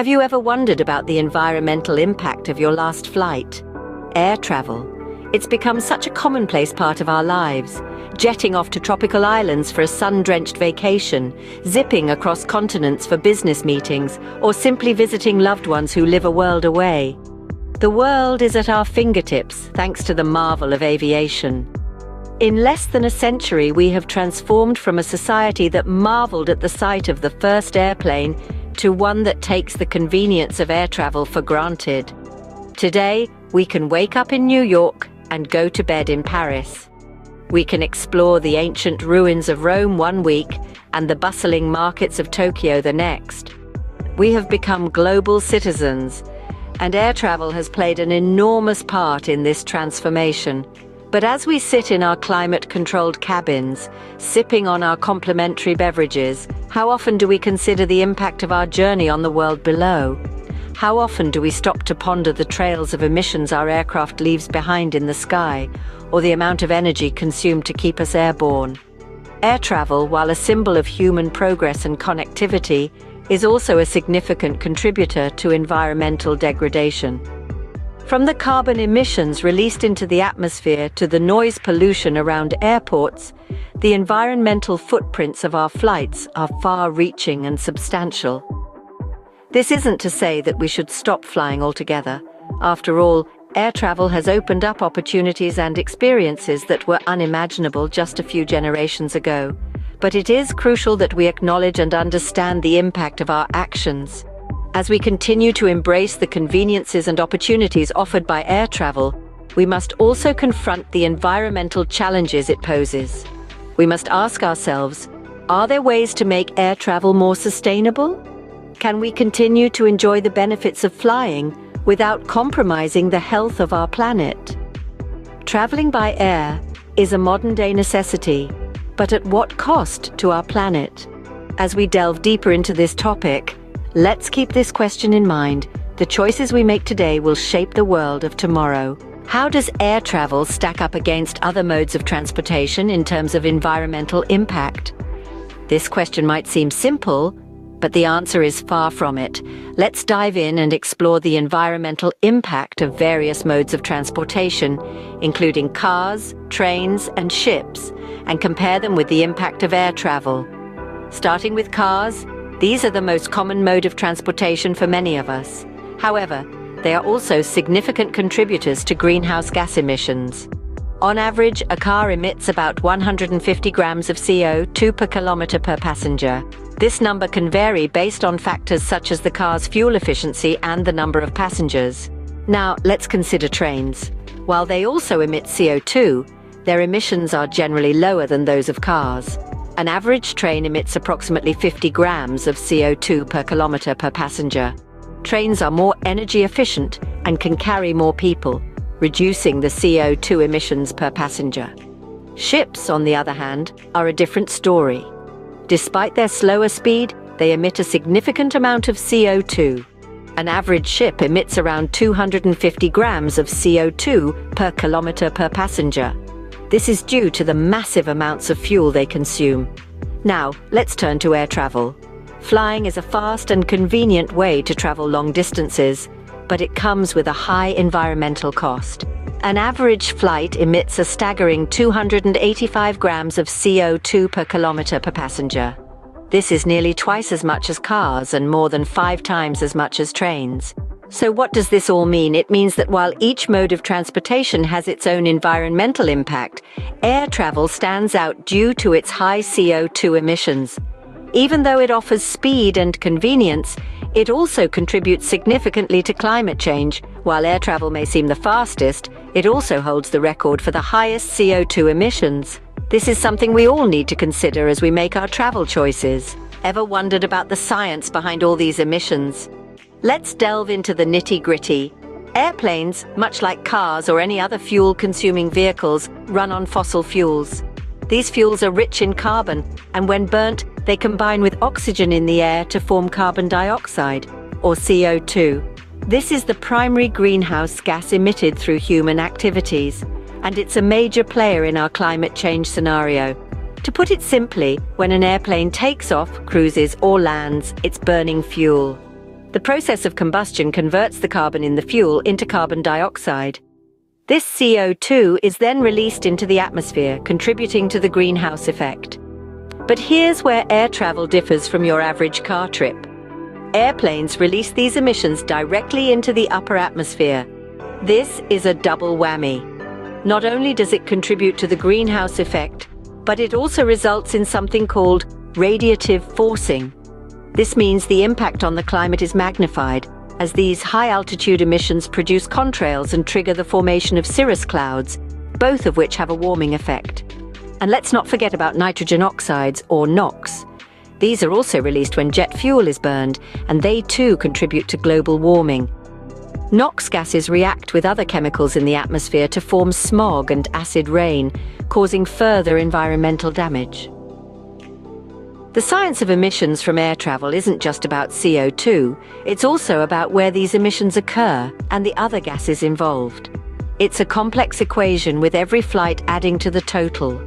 Have you ever wondered about the environmental impact of your last flight? Air travel. It's become such a commonplace part of our lives. Jetting off to tropical islands for a sun-drenched vacation, zipping across continents for business meetings, or simply visiting loved ones who live a world away. The world is at our fingertips thanks to the marvel of aviation. In less than a century, we have transformed from a society that marveled at the sight of the first airplane to one that takes the convenience of air travel for granted. Today, we can wake up in New York and go to bed in Paris. We can explore the ancient ruins of Rome one week and the bustling markets of Tokyo the next. We have become global citizens, and air travel has played an enormous part in this transformation. But as we sit in our climate-controlled cabins, sipping on our complimentary beverages, how often do we consider the impact of our journey on the world below? How often do we stop to ponder the trails of emissions our aircraft leaves behind in the sky, or the amount of energy consumed to keep us airborne? Air travel, while a symbol of human progress and connectivity, is also a significant contributor to environmental degradation. From the carbon emissions released into the atmosphere to the noise pollution around airports, the environmental footprints of our flights are far-reaching and substantial. This isn't to say that we should stop flying altogether. After all, air travel has opened up opportunities and experiences that were unimaginable just a few generations ago. But it is crucial that we acknowledge and understand the impact of our actions. As we continue to embrace the conveniences and opportunities offered by air travel, we must also confront the environmental challenges it poses. We must ask ourselves, are there ways to make air travel more sustainable? Can we continue to enjoy the benefits of flying without compromising the health of our planet? Traveling by air is a modern-day necessity, but at what cost to our planet? As we delve deeper into this topic, Let's keep this question in mind. The choices we make today will shape the world of tomorrow. How does air travel stack up against other modes of transportation in terms of environmental impact? This question might seem simple, but the answer is far from it. Let's dive in and explore the environmental impact of various modes of transportation, including cars, trains, and ships, and compare them with the impact of air travel. Starting with cars, these are the most common mode of transportation for many of us. However, they are also significant contributors to greenhouse gas emissions. On average, a car emits about 150 grams of CO2 per kilometre per passenger. This number can vary based on factors such as the car's fuel efficiency and the number of passengers. Now, let's consider trains. While they also emit CO2, their emissions are generally lower than those of cars. An average train emits approximately 50 grams of CO2 per kilometre per passenger. Trains are more energy efficient and can carry more people, reducing the CO2 emissions per passenger. Ships, on the other hand, are a different story. Despite their slower speed, they emit a significant amount of CO2. An average ship emits around 250 grams of CO2 per kilometre per passenger, this is due to the massive amounts of fuel they consume. Now, let's turn to air travel. Flying is a fast and convenient way to travel long distances, but it comes with a high environmental cost. An average flight emits a staggering 285 grams of CO2 per kilometre per passenger. This is nearly twice as much as cars and more than five times as much as trains. So what does this all mean? It means that while each mode of transportation has its own environmental impact, air travel stands out due to its high CO2 emissions. Even though it offers speed and convenience, it also contributes significantly to climate change. While air travel may seem the fastest, it also holds the record for the highest CO2 emissions. This is something we all need to consider as we make our travel choices. Ever wondered about the science behind all these emissions? Let's delve into the nitty-gritty. Airplanes, much like cars or any other fuel-consuming vehicles, run on fossil fuels. These fuels are rich in carbon, and when burnt, they combine with oxygen in the air to form carbon dioxide, or CO2. This is the primary greenhouse gas emitted through human activities, and it's a major player in our climate change scenario. To put it simply, when an airplane takes off, cruises or lands, it's burning fuel. The process of combustion converts the carbon in the fuel into carbon dioxide. This CO2 is then released into the atmosphere, contributing to the greenhouse effect. But here's where air travel differs from your average car trip. Airplanes release these emissions directly into the upper atmosphere. This is a double whammy. Not only does it contribute to the greenhouse effect, but it also results in something called radiative forcing. This means the impact on the climate is magnified, as these high-altitude emissions produce contrails and trigger the formation of cirrus clouds, both of which have a warming effect. And let's not forget about nitrogen oxides, or NOx. These are also released when jet fuel is burned, and they too contribute to global warming. NOx gases react with other chemicals in the atmosphere to form smog and acid rain, causing further environmental damage. The science of emissions from air travel isn't just about CO2, it's also about where these emissions occur and the other gases involved. It's a complex equation with every flight adding to the total.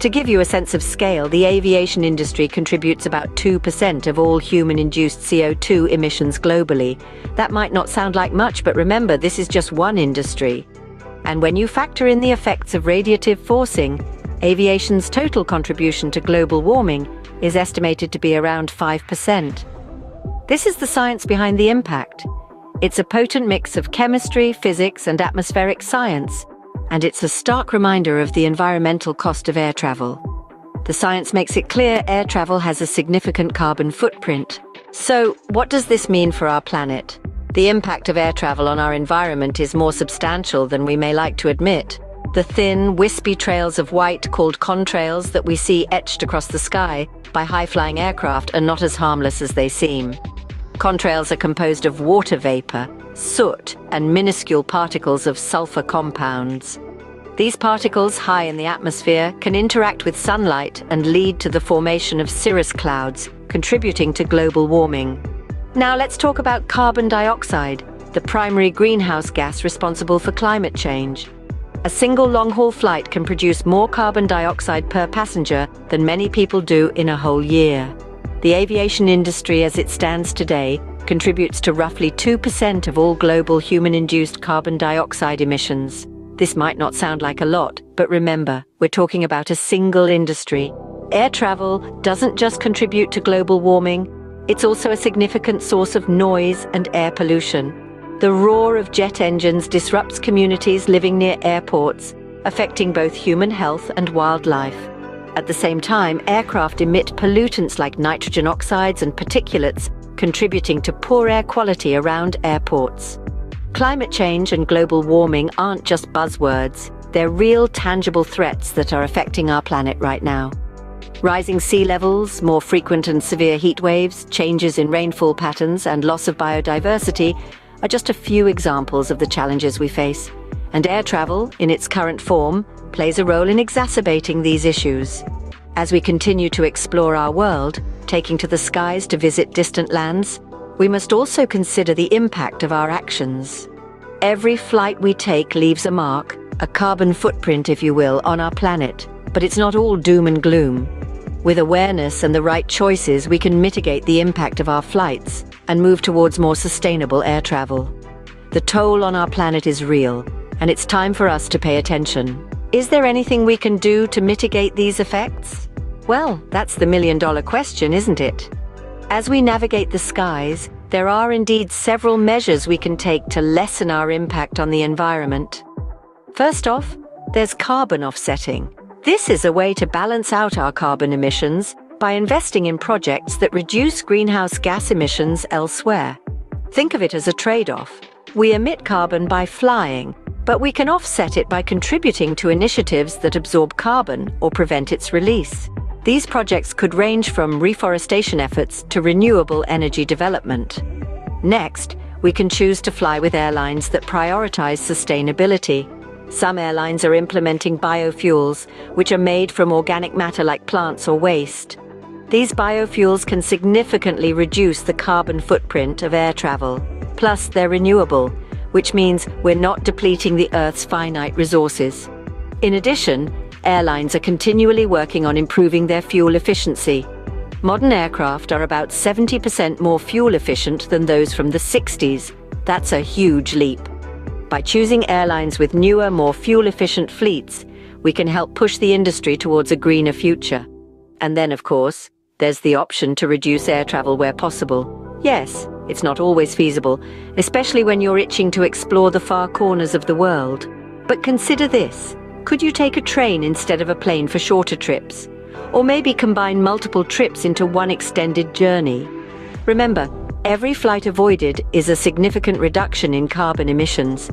To give you a sense of scale, the aviation industry contributes about 2% of all human-induced CO2 emissions globally. That might not sound like much, but remember, this is just one industry. And when you factor in the effects of radiative forcing, aviation's total contribution to global warming is estimated to be around 5%. This is the science behind the impact. It's a potent mix of chemistry, physics, and atmospheric science, and it's a stark reminder of the environmental cost of air travel. The science makes it clear air travel has a significant carbon footprint. So, what does this mean for our planet? The impact of air travel on our environment is more substantial than we may like to admit. The thin, wispy trails of white called contrails that we see etched across the sky by high-flying aircraft are not as harmless as they seem. Contrails are composed of water vapor, soot, and minuscule particles of sulfur compounds. These particles, high in the atmosphere, can interact with sunlight and lead to the formation of cirrus clouds, contributing to global warming. Now let's talk about carbon dioxide, the primary greenhouse gas responsible for climate change. A single long-haul flight can produce more carbon dioxide per passenger than many people do in a whole year. The aviation industry as it stands today contributes to roughly 2% of all global human-induced carbon dioxide emissions. This might not sound like a lot, but remember, we're talking about a single industry. Air travel doesn't just contribute to global warming, it's also a significant source of noise and air pollution. The roar of jet engines disrupts communities living near airports, affecting both human health and wildlife. At the same time, aircraft emit pollutants like nitrogen oxides and particulates, contributing to poor air quality around airports. Climate change and global warming aren't just buzzwords, they're real tangible threats that are affecting our planet right now. Rising sea levels, more frequent and severe heat waves, changes in rainfall patterns and loss of biodiversity are just a few examples of the challenges we face, and air travel, in its current form, plays a role in exacerbating these issues. As we continue to explore our world, taking to the skies to visit distant lands, we must also consider the impact of our actions. Every flight we take leaves a mark, a carbon footprint, if you will, on our planet. But it's not all doom and gloom. With awareness and the right choices, we can mitigate the impact of our flights and move towards more sustainable air travel. The toll on our planet is real, and it's time for us to pay attention. Is there anything we can do to mitigate these effects? Well, that's the million-dollar question, isn't it? As we navigate the skies, there are indeed several measures we can take to lessen our impact on the environment. First off, there's carbon offsetting. This is a way to balance out our carbon emissions by investing in projects that reduce greenhouse gas emissions elsewhere. Think of it as a trade-off. We emit carbon by flying, but we can offset it by contributing to initiatives that absorb carbon or prevent its release. These projects could range from reforestation efforts to renewable energy development. Next, we can choose to fly with airlines that prioritize sustainability. Some airlines are implementing biofuels, which are made from organic matter like plants or waste. These biofuels can significantly reduce the carbon footprint of air travel. Plus, they're renewable, which means we're not depleting the Earth's finite resources. In addition, airlines are continually working on improving their fuel efficiency. Modern aircraft are about 70% more fuel efficient than those from the 60s. That's a huge leap. By choosing airlines with newer, more fuel-efficient fleets, we can help push the industry towards a greener future. And then, of course, there's the option to reduce air travel where possible. Yes, it's not always feasible, especially when you're itching to explore the far corners of the world. But consider this. Could you take a train instead of a plane for shorter trips? Or maybe combine multiple trips into one extended journey? Remember, every flight avoided is a significant reduction in carbon emissions.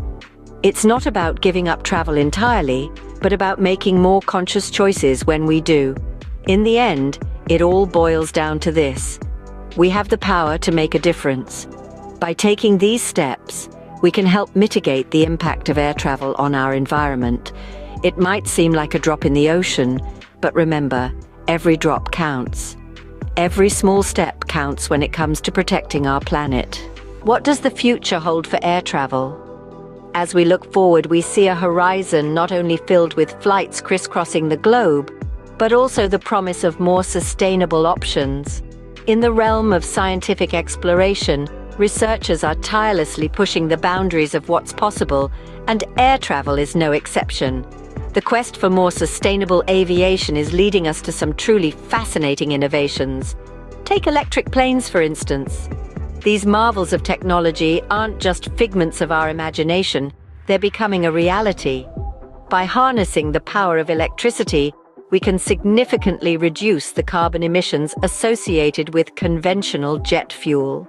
It's not about giving up travel entirely, but about making more conscious choices when we do. In the end, it all boils down to this. We have the power to make a difference. By taking these steps, we can help mitigate the impact of air travel on our environment. It might seem like a drop in the ocean, but remember, every drop counts. Every small step counts when it comes to protecting our planet. What does the future hold for air travel? As we look forward, we see a horizon not only filled with flights crisscrossing the globe, but also the promise of more sustainable options. In the realm of scientific exploration, researchers are tirelessly pushing the boundaries of what's possible, and air travel is no exception. The quest for more sustainable aviation is leading us to some truly fascinating innovations. Take electric planes, for instance. These marvels of technology aren't just figments of our imagination, they're becoming a reality. By harnessing the power of electricity, we can significantly reduce the carbon emissions associated with conventional jet fuel.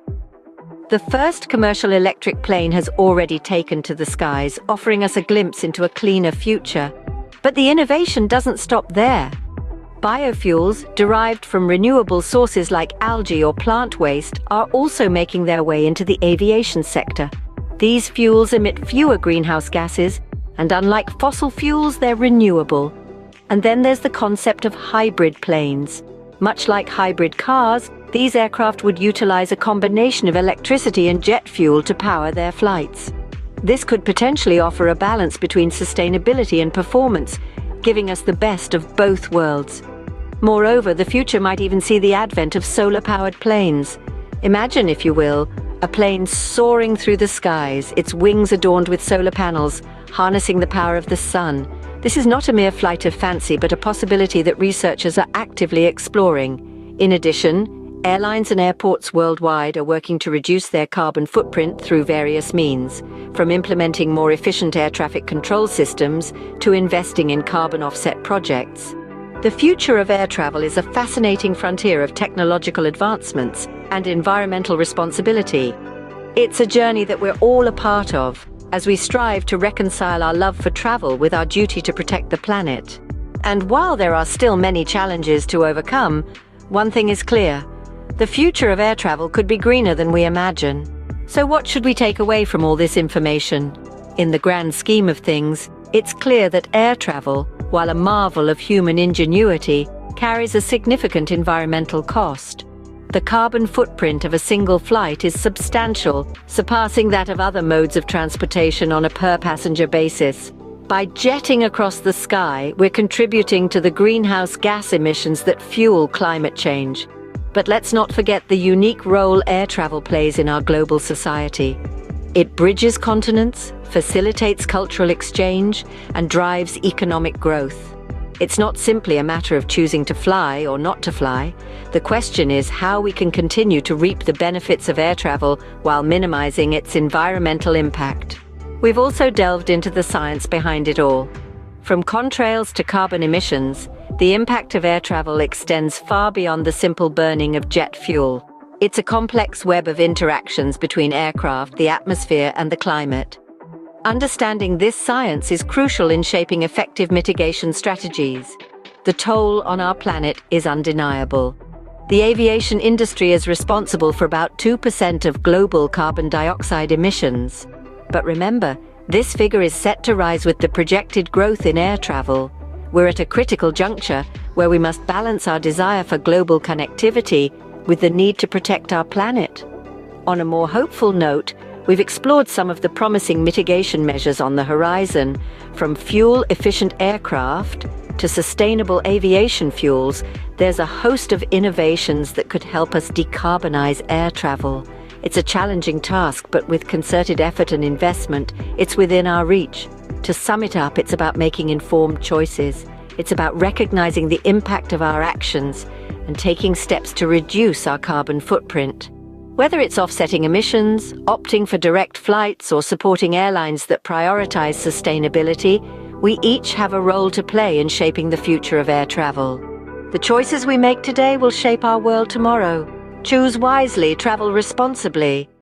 The first commercial electric plane has already taken to the skies, offering us a glimpse into a cleaner future. But the innovation doesn't stop there. Biofuels, derived from renewable sources like algae or plant waste, are also making their way into the aviation sector. These fuels emit fewer greenhouse gases, and unlike fossil fuels, they're renewable, and then there's the concept of hybrid planes. Much like hybrid cars, these aircraft would utilize a combination of electricity and jet fuel to power their flights. This could potentially offer a balance between sustainability and performance, giving us the best of both worlds. Moreover, the future might even see the advent of solar-powered planes. Imagine, if you will, a plane soaring through the skies, its wings adorned with solar panels, harnessing the power of the sun, this is not a mere flight of fancy, but a possibility that researchers are actively exploring. In addition, airlines and airports worldwide are working to reduce their carbon footprint through various means, from implementing more efficient air traffic control systems to investing in carbon offset projects. The future of air travel is a fascinating frontier of technological advancements and environmental responsibility. It's a journey that we're all a part of, as we strive to reconcile our love for travel with our duty to protect the planet. And while there are still many challenges to overcome, one thing is clear. The future of air travel could be greener than we imagine. So what should we take away from all this information? In the grand scheme of things, it's clear that air travel, while a marvel of human ingenuity, carries a significant environmental cost. The carbon footprint of a single flight is substantial, surpassing that of other modes of transportation on a per-passenger basis. By jetting across the sky, we're contributing to the greenhouse gas emissions that fuel climate change. But let's not forget the unique role air travel plays in our global society. It bridges continents, facilitates cultural exchange, and drives economic growth. It's not simply a matter of choosing to fly or not to fly. The question is how we can continue to reap the benefits of air travel while minimizing its environmental impact. We've also delved into the science behind it all. From contrails to carbon emissions, the impact of air travel extends far beyond the simple burning of jet fuel. It's a complex web of interactions between aircraft, the atmosphere, and the climate. Understanding this science is crucial in shaping effective mitigation strategies. The toll on our planet is undeniable. The aviation industry is responsible for about 2% of global carbon dioxide emissions. But remember, this figure is set to rise with the projected growth in air travel. We're at a critical juncture where we must balance our desire for global connectivity with the need to protect our planet. On a more hopeful note, we've explored some of the promising mitigation measures on the horizon, from fuel-efficient aircraft to sustainable aviation fuels There's a host of innovations that could help us decarbonize air travel. It's a challenging task, but with concerted effort and investment, it's within our reach. To sum it up, it's about making informed choices. It's about recognizing the impact of our actions and taking steps to reduce our carbon footprint. Whether it's offsetting emissions, opting for direct flights, or supporting airlines that prioritize sustainability, we each have a role to play in shaping the future of air travel. The choices we make today will shape our world tomorrow. Choose wisely, travel responsibly.